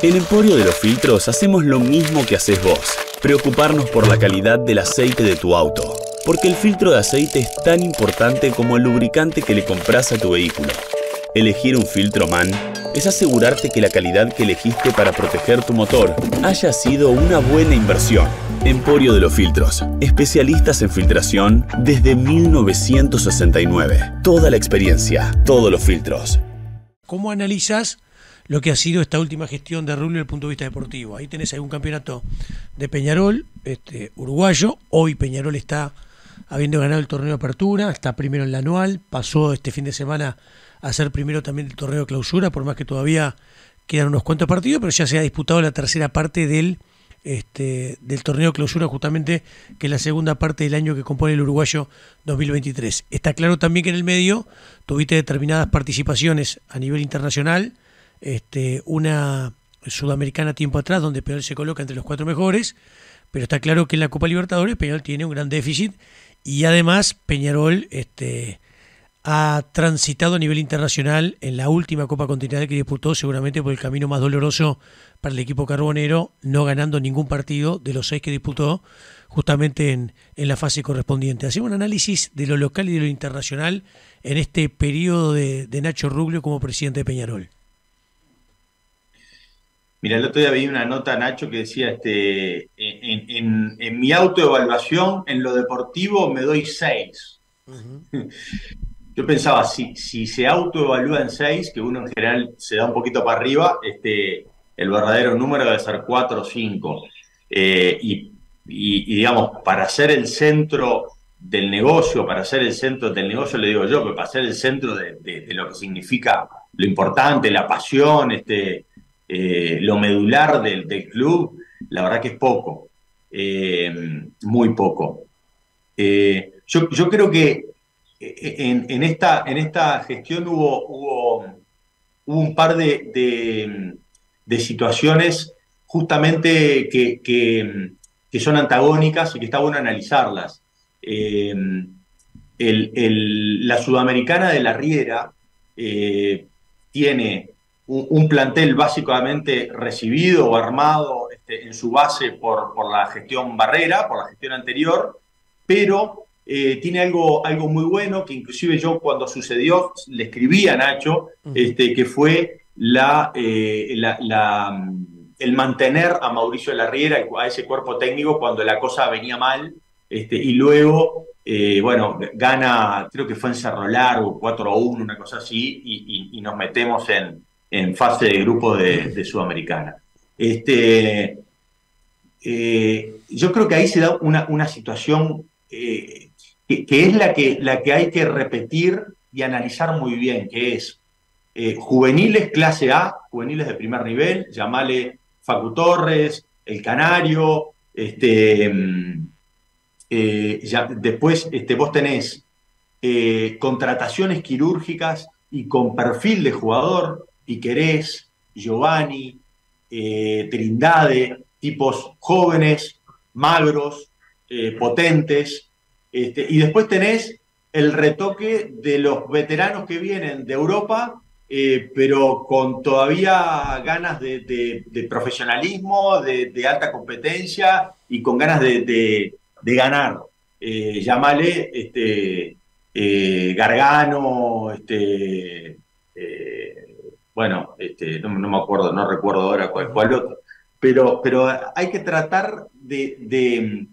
En Emporio de los Filtros hacemos lo mismo que haces vos, preocuparnos por la calidad del aceite de tu auto, porque el filtro de aceite es tan importante como el lubricante que le compras a tu vehículo. Elegir un filtro MAN es asegurarte que la calidad que elegiste para proteger tu motor haya sido una buena inversión. Emporio de los Filtros, especialistas en filtración desde 1969. Toda la experiencia, todos los filtros. ¿Cómo analizas lo que ha sido esta última gestión de Rubio desde el punto de vista deportivo. Ahí tenés algún campeonato de Peñarol, este, uruguayo. Hoy Peñarol está habiendo ganado el torneo de apertura, está primero en la anual, pasó este fin de semana a ser primero también el torneo de clausura, por más que todavía quedan unos cuantos partidos, pero ya se ha disputado la tercera parte del, este, del torneo de clausura, justamente que es la segunda parte del año que compone el uruguayo 2023. Está claro también que en el medio tuviste determinadas participaciones a nivel internacional, este, una sudamericana tiempo atrás, donde Peñarol se coloca entre los cuatro mejores, pero está claro que en la Copa Libertadores Peñarol tiene un gran déficit y además Peñarol este, ha transitado a nivel internacional en la última Copa Continental que disputó, seguramente por el camino más doloroso para el equipo carbonero, no ganando ningún partido de los seis que disputó justamente en, en la fase correspondiente. Hacemos un análisis de lo local y de lo internacional en este periodo de, de Nacho Ruglio como presidente de Peñarol. Mira, el otro día vi una nota, Nacho, que decía, este, en, mi autoevaluación, en lo deportivo, me doy seis. Yo pensaba, si, si se autoevalúa en seis, que uno en general se da un poquito para arriba, este, el verdadero número debe ser cuatro o cinco. Eh, y, digamos, para ser el centro del negocio, para ser el centro del negocio, le digo yo, que para ser el centro de, de lo que significa lo importante, la pasión, este, eh, lo medular del, club, la verdad que es poco, eh, muy poco. Eh, yo, creo que en, esta, en esta gestión hubo, hubo, un par de, situaciones justamente que, son antagónicas y que está bueno analizarlas. la sudamericana de la Riera tiene un, plantel básicamente recibido o armado este, en su base por, por, la gestión Barrera, por la gestión anterior, pero eh, tiene algo, algo muy bueno que inclusive yo cuando sucedió le escribí a Nacho, este, que fue la, eh, la, el mantener a Mauricio Larriera, a ese cuerpo técnico cuando la cosa venía mal, este, y luego eh, bueno, gana, creo que fue en Cerro Largo, 4 a 1, una cosa así, y nos metemos en, en fase de grupo de, Sudamericana. Este, eh, yo creo que ahí se da una, situación eh, que, es la que, la que hay que repetir y analizar muy bien, que es eh, juveniles clase A, juveniles de primer nivel, llamale Facu Torres, El Canario, este, mm, ya, después este, vos tenés contrataciones quirúrgicas y con perfil de jugador, Piquerés, Giovanni, eh, Trindade, tipos jóvenes, magros, eh, potentes. Este, y después tenés el retoque de los veteranos que vienen de Europa, eh, pero con todavía ganas de, profesionalismo, de, alta competencia y con ganas de, ganar. llámale este, Gargano, este, bueno, este, no, me acuerdo, no recuerdo ahora cuál, otro, pero, pero hay que tratar de,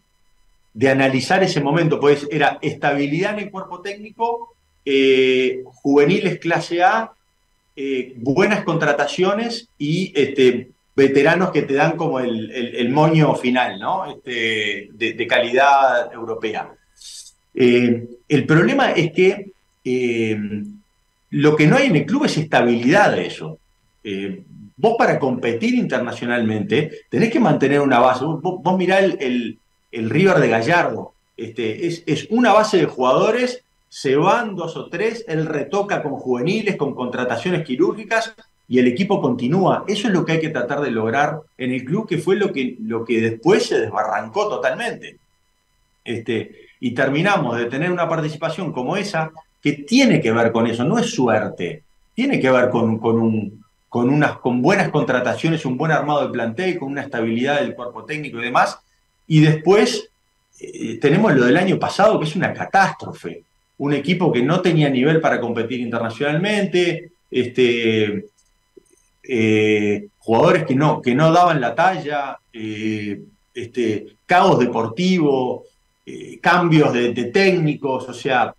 de, analizar ese momento, pues era estabilidad en el cuerpo técnico, eh, juveniles clase A, eh, buenas contrataciones y este, veteranos que te dan como el, moño final, ¿no? Este, de, calidad europea. Eh, el problema es que lo que no hay en el club es estabilidad de eso. Eh, vos para competir internacionalmente tenés que mantener una base. Vos, mirá el, River de Gallardo. Este, es, una base de jugadores, se van dos o tres, él retoca con juveniles, con contrataciones quirúrgicas y el equipo continúa. Eso es lo que hay que tratar de lograr en el club, que fue lo que, lo que después se desbarrancó totalmente. Este, y terminamos de tener una participación como esa, que tiene que ver con eso, no es suerte, tiene que ver con, un, con, unas, con buenas contrataciones, un buen armado de plantel, con una estabilidad del cuerpo técnico y demás. Y después eh, tenemos lo del año pasado, que es una catástrofe. Un equipo que no tenía nivel para competir internacionalmente, este, eh, jugadores que no, que no daban la talla, eh, este, caos deportivo, cambios de, técnicos, o sea,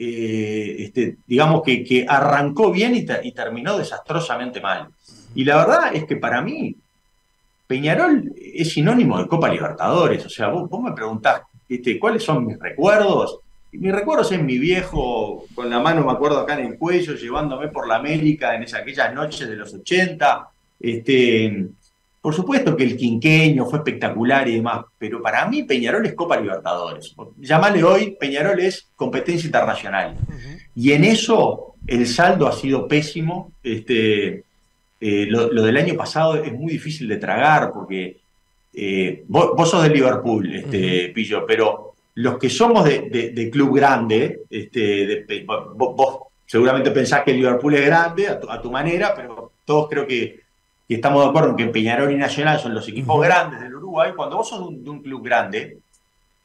este, digamos que, arrancó bien y, y terminó desastrosamente mal. Y la verdad es que para mí, Peñarol es sinónimo de Copa Libertadores. O sea, vos, me preguntás este, cuáles son mis recuerdos. mis recuerdos es mi viejo con la mano, me acuerdo, acá en el cuello, llevándome por la América en esas, aquellas noches de los 80. Este, por supuesto que el quinqueño fue espectacular y demás, pero para mí Peñarol es Copa Libertadores. Llámale hoy, Peñarol es competencia internacional. Y en eso el saldo ha sido pésimo. Este, eh, lo, del año pasado es muy difícil de tragar porque eh, vos, sos de Liverpool, este, Pillo, pero los que somos de, club grande, este, vos, seguramente pensás que Liverpool es grande a tu, manera, pero todos creo que, estamos de acuerdo en que Peñarol y Nacional son los equipos grandes del Uruguay. Cuando vos sos de un, club grande,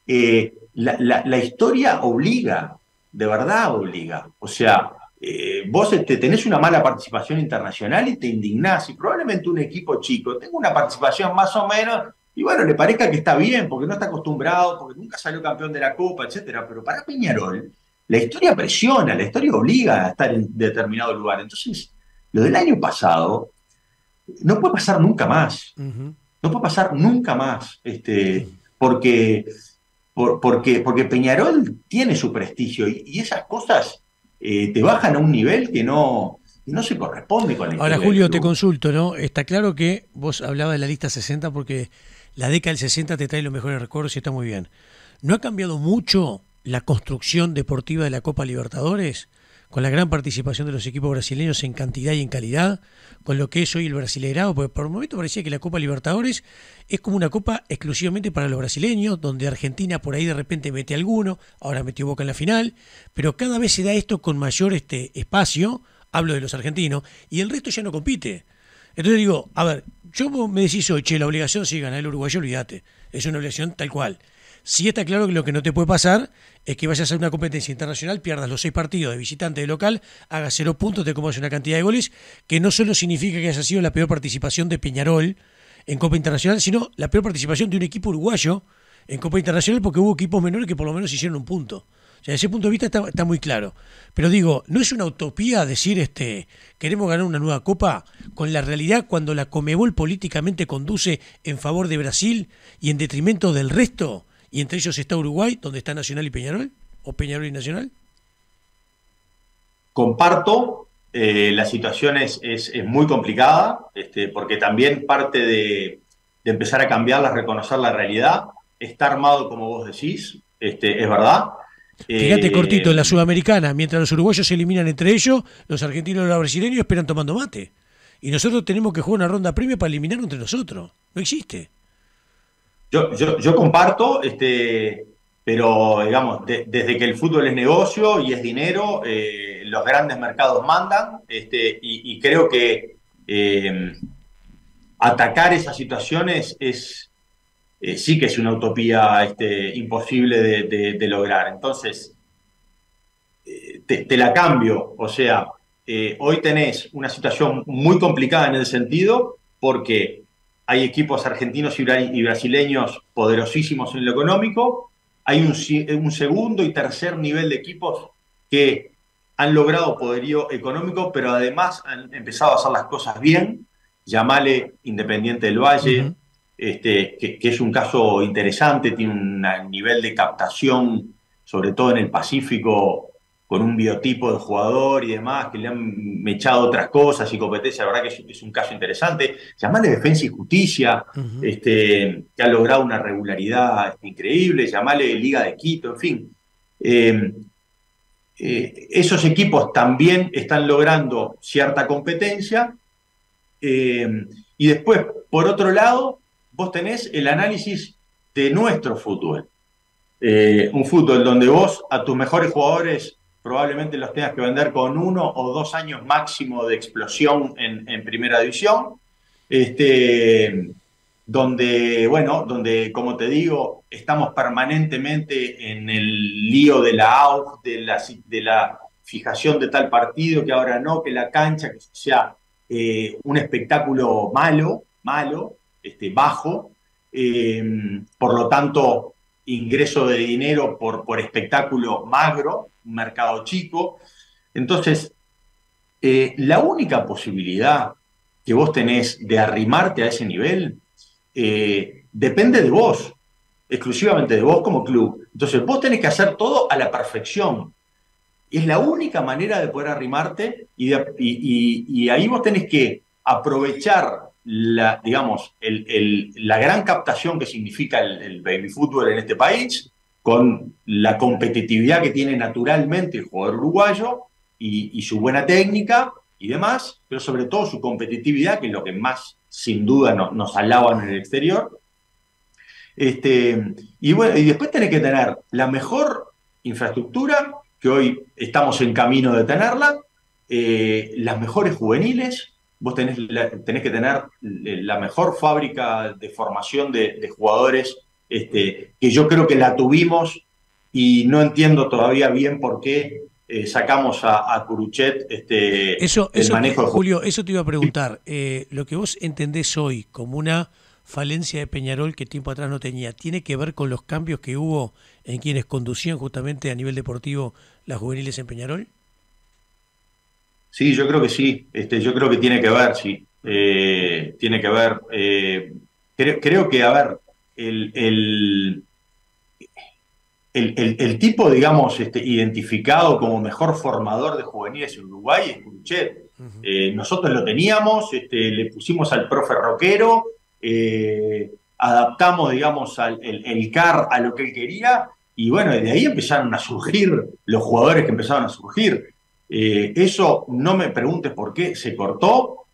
eh, la historia obliga, de verdad obliga. O sea, eh, vos este, tenés una mala participación internacional y te indignás, y probablemente un equipo chico tenga una participación más o menos, y bueno, le parezca que está bien, porque no está acostumbrado, porque nunca salió campeón de la Copa, etcétera, pero para Peñarol, la historia presiona, la historia obliga a estar en determinado lugar. Entonces, lo del año pasado no puede pasar nunca más. No puede pasar nunca más. Este, porque, porque, porque Peñarol tiene su prestigio y esas cosas eh, te bajan a un nivel que no, no se corresponde con el Ahora, Julio, te consulto, ¿no? Está claro que vos hablabas de la lista 60 porque la década del 60 te trae los mejores recuerdos y está muy bien. ¿No ha cambiado mucho la construcción deportiva de la Copa Libertadores? Con la gran participación de los equipos brasileños en cantidad y en calidad, con lo que es hoy el brasileirado, porque por un momento parecía que la Copa Libertadores es como una copa exclusivamente para los brasileños, donde Argentina por ahí de repente mete alguno, ahora metió Boca en la final, pero cada vez se da esto con mayor este espacio, hablo de los argentinos, y el resto ya no compite. Entonces digo, a ver, yo me decís hoy, che, la obligación si ganar el uruguayo, olvídate, es una obligación tal cual. Sí está claro que lo que no te puede pasar es que vayas a una competencia internacional, pierdas los seis partidos de visitante de local, hagas cero puntos, te comas una cantidad de goles, que no solo significa que haya sido la peor participación de Peñarol en Copa Internacional, sino la peor participación de un equipo uruguayo en Copa Internacional porque hubo equipos menores que por lo menos hicieron un punto. O sea, desde ese punto de vista está, muy claro. Pero digo, ¿no es una utopía decir este queremos ganar una nueva copa con la realidad cuando la Comebol políticamente conduce en favor de Brasil y en detrimento del resto? Y entre ellos está Uruguay, donde está Nacional y Peñarol, o Peñarol y Nacional? Comparto, eh, la situación es, muy complicada, este, porque también parte de, empezar a cambiarla, reconocer la realidad, está armado como vos decís, este, es verdad. Fíjate eh, cortito, en la Sudamericana, mientras los uruguayos se eliminan entre ellos, los argentinos y los brasileños esperan tomando mate. Y nosotros tenemos que jugar una ronda premio para eliminarnos entre nosotros. No existe. Yo, comparto, este, pero digamos, desde que el fútbol es negocio y es dinero, eh, los grandes mercados mandan, este, y, creo que eh, atacar esas situaciones es eh, sí que es una utopía este, imposible de, lograr. Entonces, te, te, la cambio, o sea, hoy tenés una situación muy complicada en el sentido porque hay equipos argentinos y brasileños poderosísimos en lo económico, hay un, segundo y tercer nivel de equipos que han logrado poderío económico, pero además han empezado a hacer las cosas bien. Llamale Independiente del Valle, este, que, es un caso interesante, tiene un nivel de captación, sobre todo en el Pacífico, con un biotipo de jugador y demás, que le han echado otras cosas y competencia, la verdad que es, un caso interesante. Llamarle Defensa y Justicia, este, que ha logrado una regularidad increíble, llamarle Liga de Quito, en fin. Em, eh, esos equipos también están logrando cierta competencia. Em, y después, por otro lado, vos tenés el análisis de nuestro fútbol. Eh, un fútbol donde vos a tus mejores jugadores probablemente los tengas que vender con uno o dos años máximo de explosión en, primera división. Este, donde, bueno, donde, como te digo, estamos permanentemente en el lío de la AUF, de la, de la fijación de tal partido, que ahora no, que la cancha, que sea eh, un espectáculo malo, malo, este, bajo, eh, por lo tanto, ingreso de dinero por, por espectáculo magro, un mercado chico. Entonces, eh, la única posibilidad que vos tenés de arrimarte a ese nivel eh, depende de vos, exclusivamente de vos como club. Entonces vos tenés que hacer todo a la perfección. Es la única manera de poder arrimarte y, y, ahí vos tenés que aprovechar la, digamos, la gran captación que significa el, baby fútbol en este país, con la competitividad que tiene naturalmente el jugador uruguayo y, su buena técnica y demás, pero sobre todo su competitividad, que es lo que más sin duda nos alaban en el exterior. Este, y, bueno, y después tenés que tener la mejor infraestructura, que hoy estamos en camino de tenerla, eh, las mejores juveniles, vos tenés, tenés, que tener la mejor fábrica de formación de, jugadores, este, que yo creo que la tuvimos y no entiendo todavía bien por qué eh, sacamos a, a, Curuchet este, eso, el manejo Julio, eso te iba a preguntar. Eh, lo que vos entendés hoy como una falencia de Peñarol que tiempo atrás no tenía, ¿tiene que ver con los cambios que hubo en quienes conducían justamente a nivel deportivo las juveniles en Peñarol? Sí, yo creo que sí. Este, yo creo que tiene que ver, sí. Eh, tiene que ver. creo, creo, que, a ver, el el, tipo, digamos, este, identificado como mejor formador de juveniles en Uruguay es Curuchet. Eh, nosotros lo teníamos, este, le pusimos al profe rockero, eh, adaptamos, digamos, el, CAR a lo que él quería, y bueno, de ahí empezaron a surgir los jugadores que empezaron a surgir. Eh, eso no me preguntes por qué se cortó.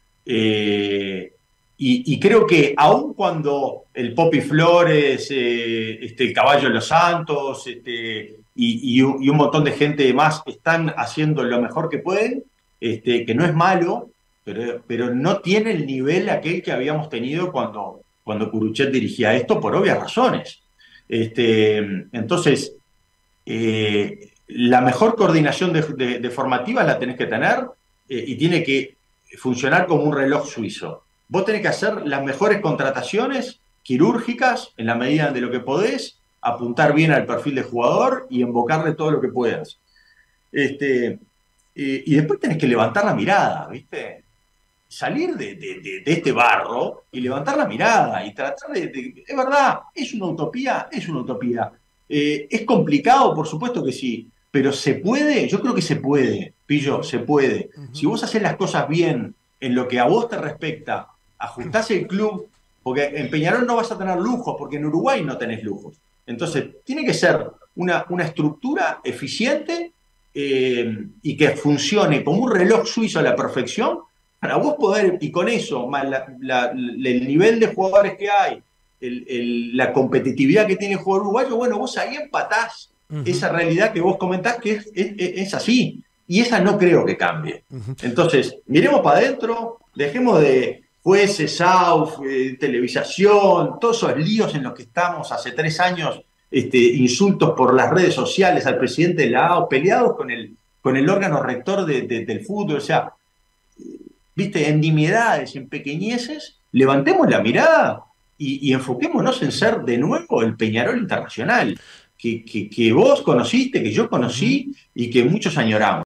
Y, creo que aun cuando el Poppy Flores, eh, este, el Caballo de los Santos este, y, un montón de gente más están haciendo lo mejor que pueden, este, que no es malo, pero, pero no tiene el nivel aquel que habíamos tenido cuando, cuando Curuchet dirigía esto por obvias razones. Este, entonces, eh, la mejor coordinación de, de, formativas la tenés que tener eh, y tiene que funcionar como un reloj suizo. Vos tenés que hacer las mejores contrataciones quirúrgicas en la medida de lo que podés, apuntar bien al perfil de jugador y invocarle todo lo que puedas. Este, y después tenés que levantar la mirada, ¿viste? Salir de, este barro y levantar la mirada y tratar de, Es verdad, es una utopía, es una utopía. Eh, es complicado, por supuesto que sí, pero se puede, yo creo que se puede, Pillo, se puede. Si vos haces las cosas bien en lo que a vos te respecta ajustás el club, porque en Peñarol no vas a tener lujos, porque en Uruguay no tenés lujos. Entonces, tiene que ser una, una estructura eficiente eh, y que funcione como un reloj suizo a la perfección para vos poder, y con eso, más el nivel de jugadores que hay, la competitividad que tiene el jugador uruguayo, bueno, vos ahí empatás esa realidad que vos comentás que es, es, así. Y esa no creo que cambie. Entonces, miremos para adentro, dejemos de, jueces, SAUF, eh, televisación, todos esos líos en los que estamos hace tres años, este, insultos por las redes sociales al presidente de la AO, peleados con el, con el órgano rector del fútbol, o sea, viste, en nimiedades, en pequeñeces, levantemos la mirada y, enfoquémonos en ser de nuevo el Peñarol Internacional, que, que, que vos conociste, que yo conocí y que muchos añoramos.